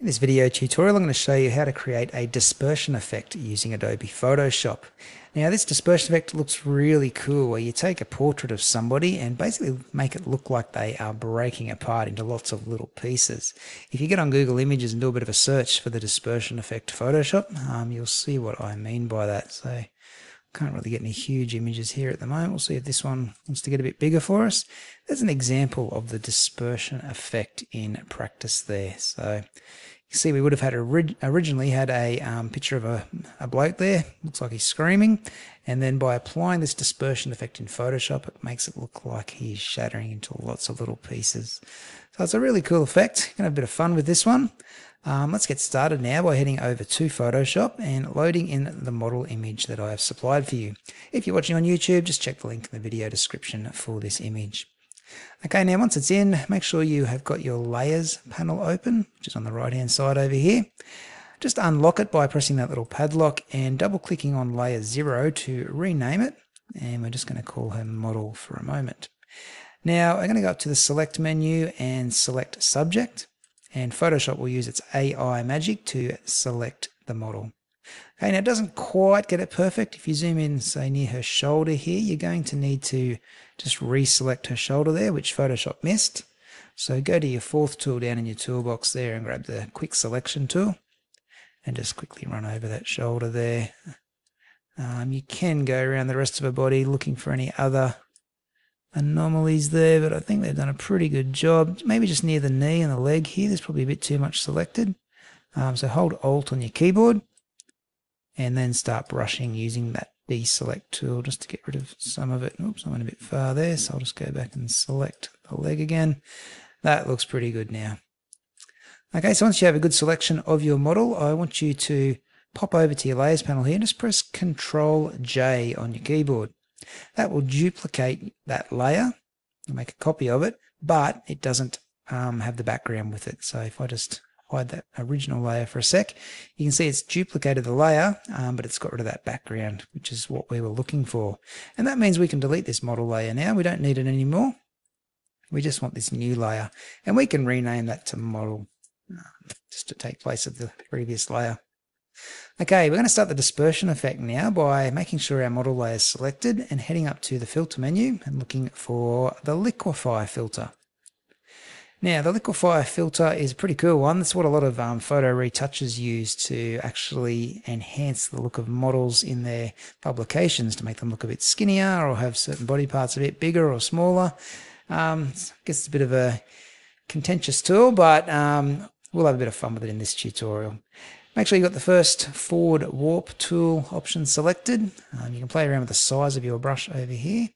In this video tutorial I'm going to show you how to create a dispersion effect using Adobe Photoshop. Now this dispersion effect looks really cool where you take a portrait of somebody and basically make it look like they are breaking apart into lots of little pieces. If you get on Google Images and do a bit of a search for the dispersion effect Photoshop, um, you'll see what I mean by that. So can't really get any huge images here at the moment. We'll see if this one wants to get a bit bigger for us. There's an example of the dispersion effect in practice there. So you see we would have had orig originally had a um, picture of a, a bloke there. Looks like he's screaming. And then by applying this dispersion effect in Photoshop, it makes it look like he's shattering into lots of little pieces. So it's a really cool effect. Gonna have a bit of fun with this one. Um, let's get started now by heading over to Photoshop and loading in the model image that I have supplied for you. If you're watching on YouTube, just check the link in the video description for this image. Okay, now once it's in, make sure you have got your layers panel open, which is on the right hand side over here. Just unlock it by pressing that little padlock and double clicking on layer 0 to rename it. And we're just going to call her model for a moment. Now I'm going to go up to the select menu and select subject and Photoshop will use its AI magic to select the model. Okay, now it doesn't quite get it perfect. If you zoom in, say near her shoulder here, you're going to need to just reselect her shoulder there, which Photoshop missed. So go to your fourth tool down in your toolbox there and grab the quick selection tool and just quickly run over that shoulder there. Um, you can go around the rest of her body looking for any other anomalies there, but I think they've done a pretty good job. Maybe just near the knee and the leg here, there's probably a bit too much selected. Um, so hold Alt on your keyboard and then start brushing using that deselect tool just to get rid of some of it. Oops, I went a bit far there, so I'll just go back and select the leg again. That looks pretty good now. Okay, so once you have a good selection of your model, I want you to pop over to your layers panel here and just press Control J on your keyboard. That will duplicate that layer, make a copy of it, but it doesn't um, have the background with it. So if I just hide that original layer for a sec, you can see it's duplicated the layer, um, but it's got rid of that background, which is what we were looking for. And that means we can delete this model layer now. We don't need it anymore. We just want this new layer. And we can rename that to model, um, just to take place of the previous layer. Okay, we're going to start the dispersion effect now by making sure our model layer is selected and heading up to the filter menu and looking for the liquify filter. Now, the liquify filter is a pretty cool one. That's what a lot of um, photo retouchers use to actually enhance the look of models in their publications to make them look a bit skinnier or have certain body parts a bit bigger or smaller. Um, I guess it's a bit of a contentious tool, but um, we'll have a bit of fun with it in this tutorial. Make sure you've got the first forward warp tool option selected. Um, you can play around with the size of your brush over here.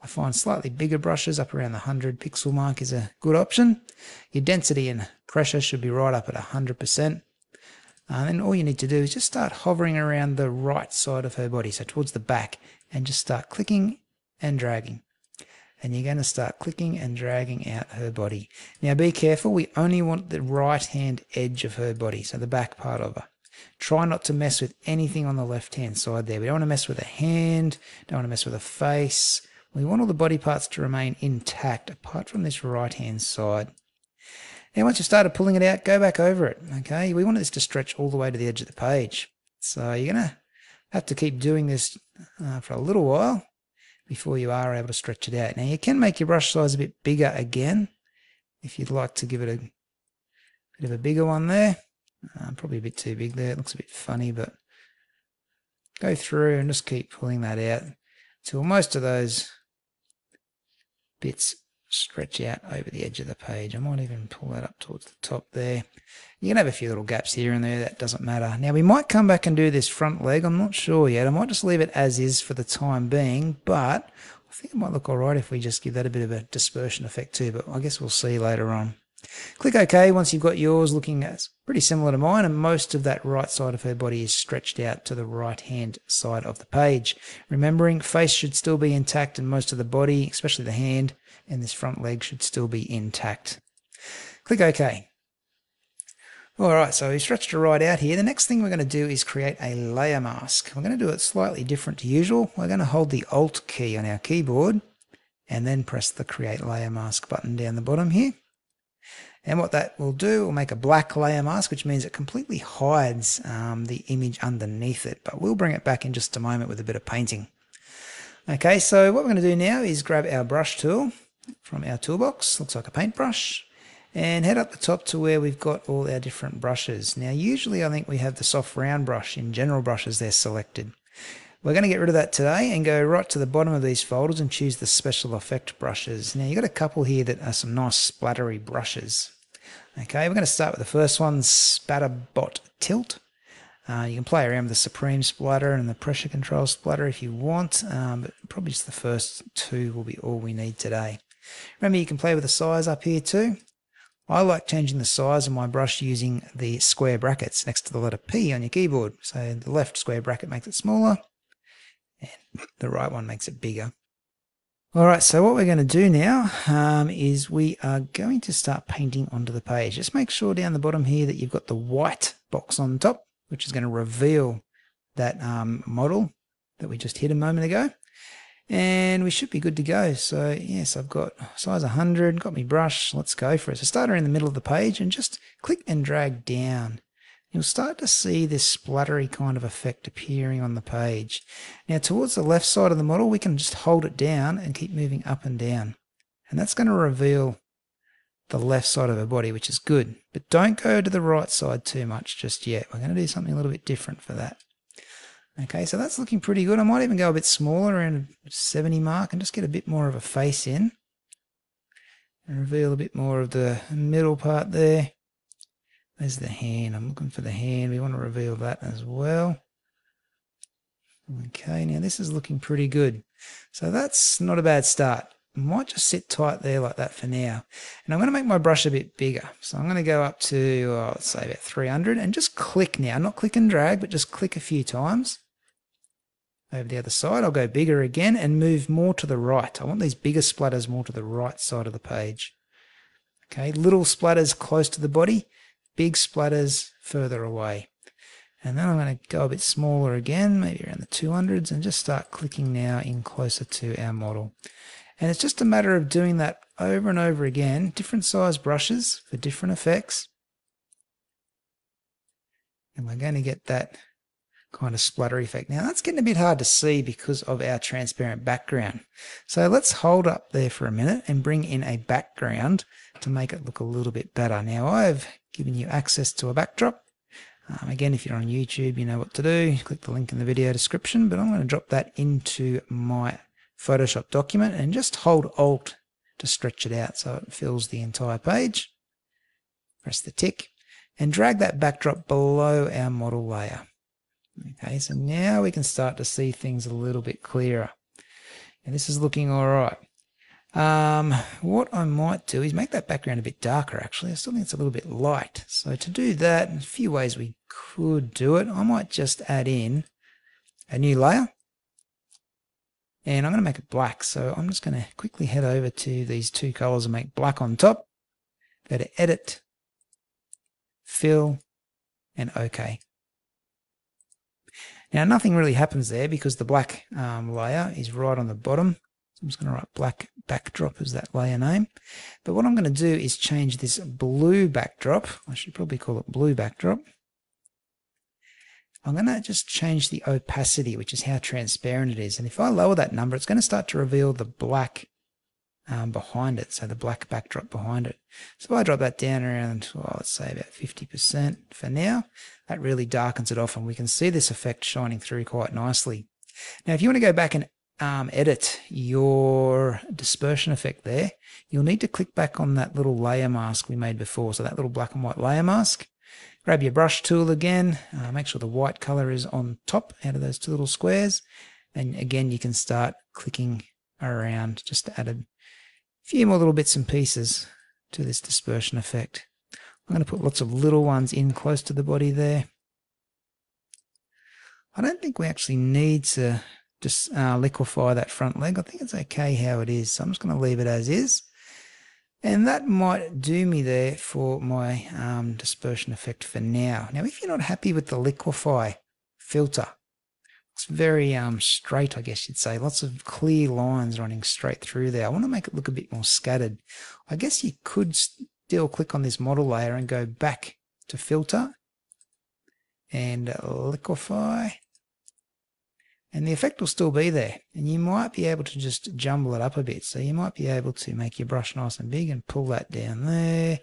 I find slightly bigger brushes up around the 100 pixel mark is a good option. Your density and pressure should be right up at 100%. And then all you need to do is just start hovering around the right side of her body, so towards the back, and just start clicking and dragging and you're going to start clicking and dragging out her body. Now be careful, we only want the right hand edge of her body, so the back part of her. Try not to mess with anything on the left hand side there. We don't want to mess with a hand, don't want to mess with a face. We want all the body parts to remain intact apart from this right hand side. Now once you've started pulling it out, go back over it. Okay, we want this to stretch all the way to the edge of the page. So you're going to have to keep doing this uh, for a little while before you are able to stretch it out. Now you can make your brush size a bit bigger again if you'd like to give it a bit of a bigger one there. Uh, probably a bit too big there. It looks a bit funny, but go through and just keep pulling that out until most of those bits stretch out over the edge of the page. I might even pull that up towards the top there. You can have a few little gaps here and there, that doesn't matter. Now we might come back and do this front leg, I'm not sure yet. I might just leave it as is for the time being, but I think it might look alright if we just give that a bit of a dispersion effect too, but I guess we'll see later on. Click OK once you've got yours looking pretty similar to mine and most of that right side of her body is stretched out to the right hand side of the page. Remembering face should still be intact and most of the body, especially the hand, and this front leg should still be intact. Click OK. Alright, so we stretched it right out here. The next thing we're going to do is create a layer mask. We're going to do it slightly different to usual. We're going to hold the Alt key on our keyboard and then press the Create Layer Mask button down the bottom here. And what that will do will make a black layer mask, which means it completely hides um, the image underneath it. But we'll bring it back in just a moment with a bit of painting. Okay, so what we're going to do now is grab our brush tool from our toolbox, looks like a paintbrush, and head up the top to where we've got all our different brushes. Now usually I think we have the soft round brush in general brushes they're selected. We're going to get rid of that today and go right to the bottom of these folders and choose the special effect brushes. Now you've got a couple here that are some nice splattery brushes. Okay, we're going to start with the first one, Spatterbot Tilt. Uh, you can play around with the Supreme Splatter and the Pressure Control Splatter if you want, um, but probably just the first two will be all we need today. Remember you can play with the size up here too. I like changing the size of my brush using the square brackets next to the letter P on your keyboard. So the left square bracket makes it smaller, the right one makes it bigger. All right, so what we're going to do now um, is we are going to start painting onto the page. Just make sure down the bottom here that you've got the white box on top, which is going to reveal that um, model that we just hit a moment ago. And we should be good to go. So yes, I've got size 100, got my brush. Let's go for it. So start in the middle of the page and just click and drag down you'll start to see this splattery kind of effect appearing on the page. Now towards the left side of the model, we can just hold it down and keep moving up and down. And that's going to reveal the left side of her body, which is good. But don't go to the right side too much just yet. We're going to do something a little bit different for that. Okay, so that's looking pretty good. I might even go a bit smaller around 70 mark and just get a bit more of a face in. And reveal a bit more of the middle part there. There's the hand. I'm looking for the hand. We want to reveal that as well. Okay, now this is looking pretty good. So that's not a bad start. Might just sit tight there like that for now. And I'm going to make my brush a bit bigger. So I'm going to go up to, oh, let's say about 300 and just click now. Not click and drag, but just click a few times. Over the other side, I'll go bigger again and move more to the right. I want these bigger splatters more to the right side of the page. Okay, little splatters close to the body big splatters further away. And then I'm going to go a bit smaller again, maybe around the 200s, and just start clicking now in closer to our model. And it's just a matter of doing that over and over again, different size brushes for different effects. And we're going to get that kind of splatter effect. Now that's getting a bit hard to see because of our transparent background. So let's hold up there for a minute and bring in a background to make it look a little bit better. Now I've given you access to a backdrop. Um, again, if you're on YouTube, you know what to do. Click the link in the video description, but I'm going to drop that into my Photoshop document and just hold Alt to stretch it out so it fills the entire page. Press the tick and drag that backdrop below our model layer. Okay, so now we can start to see things a little bit clearer. And this is looking all right. Um, what I might do is make that background a bit darker actually. I still think it's a little bit light. So to do that, a few ways we could do it. I might just add in a new layer. And I'm going to make it black. So I'm just going to quickly head over to these two colors and make black on top. Go to Edit, Fill, and OK. Now nothing really happens there because the black um, layer is right on the bottom. So I'm just going to write black backdrop as that layer name. But what I'm going to do is change this blue backdrop. I should probably call it blue backdrop. I'm going to just change the opacity, which is how transparent it is. And if I lower that number, it's going to start to reveal the black um, behind it, so the black backdrop behind it. So I drop that down around, well, let's say about 50% for now, that really darkens it off and we can see this effect shining through quite nicely. Now, if you want to go back and um, edit your dispersion effect there, you'll need to click back on that little layer mask we made before. So that little black and white layer mask. Grab your brush tool again. Uh, make sure the white color is on top out of those two little squares. And again, you can start clicking around just to add a few more little bits and pieces to this dispersion effect. I'm going to put lots of little ones in close to the body there. I don't think we actually need to just uh, liquefy that front leg. I think it's okay how it is. So I'm just going to leave it as is. And that might do me there for my um, dispersion effect for now. Now, if you're not happy with the liquify filter, it's very um, straight, I guess you'd say. Lots of clear lines running straight through there. I want to make it look a bit more scattered. I guess you could still click on this model layer and go back to filter and liquify and the effect will still be there. And you might be able to just jumble it up a bit. So you might be able to make your brush nice and big and pull that down there.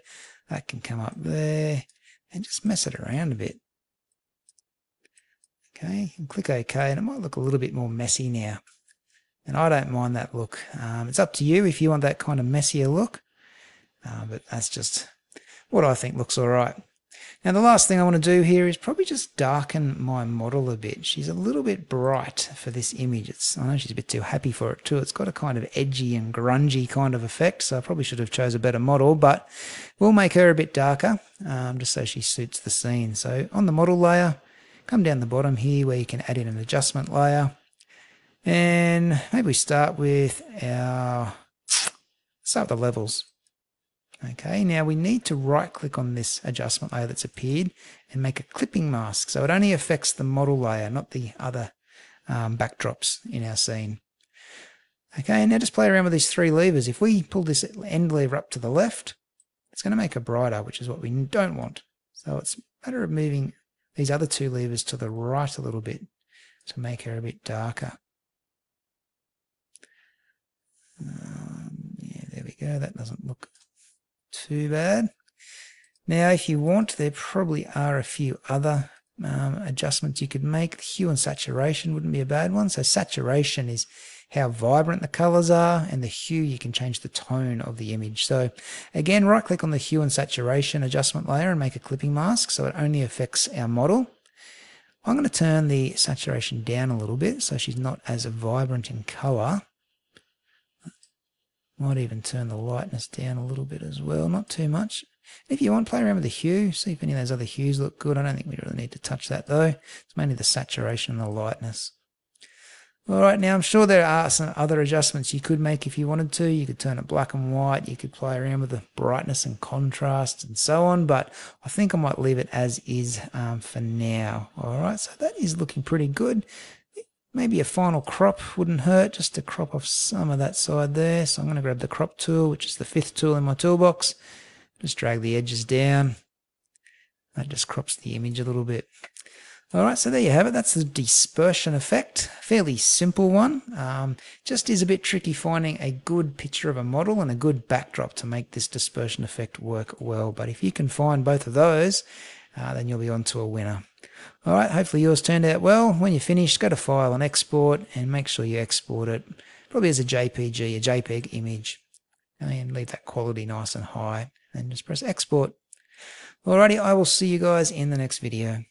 That can come up there. And just mess it around a bit. Okay and click OK and it might look a little bit more messy now. And I don't mind that look. Um, it's up to you if you want that kind of messier look. Uh, but that's just what I think looks alright now the last thing I want to do here is probably just darken my model a bit. She's a little bit bright for this image. It's, I know she's a bit too happy for it too. It's got a kind of edgy and grungy kind of effect, so I probably should have chose a better model, but we'll make her a bit darker, um, just so she suits the scene. So on the model layer, come down the bottom here where you can add in an adjustment layer. And maybe we start with our, start with the levels. Okay, now we need to right click on this adjustment layer that's appeared and make a clipping mask. So it only affects the model layer, not the other um, backdrops in our scene. Okay, now just play around with these three levers. If we pull this end lever up to the left, it's going to make it brighter, which is what we don't want. So it's a matter of moving these other two levers to the right a little bit to make her a bit darker. Um, yeah, there we go. That doesn't look too bad. Now, if you want, there probably are a few other um, adjustments you could make. Hue and saturation wouldn't be a bad one. So saturation is how vibrant the colors are and the hue you can change the tone of the image. So again, right click on the hue and saturation adjustment layer and make a clipping mask so it only affects our model. I'm going to turn the saturation down a little bit so she's not as vibrant in color. Might even turn the lightness down a little bit as well, not too much. If you want, play around with the hue, see if any of those other hues look good. I don't think we really need to touch that though. It's mainly the saturation and the lightness. Alright, now I'm sure there are some other adjustments you could make if you wanted to. You could turn it black and white, you could play around with the brightness and contrast and so on, but I think I might leave it as is um, for now. Alright, so that is looking pretty good. Maybe a final crop wouldn't hurt just to crop off some of that side there. So I'm going to grab the crop tool, which is the fifth tool in my toolbox. Just drag the edges down. That just crops the image a little bit. All right, so there you have it. That's the dispersion effect. Fairly simple one. Um, just is a bit tricky finding a good picture of a model and a good backdrop to make this dispersion effect work well. But if you can find both of those, uh, then you'll be on to a winner. All right, hopefully yours turned out well. When you're finished, go to File and Export and make sure you export it probably as a JPG, a JPEG image, and leave that quality nice and high. And just press Export. Alrighty, I will see you guys in the next video.